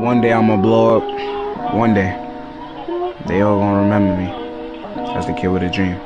One day I'm gonna blow up. One day. They all gonna remember me as the kid with a dream.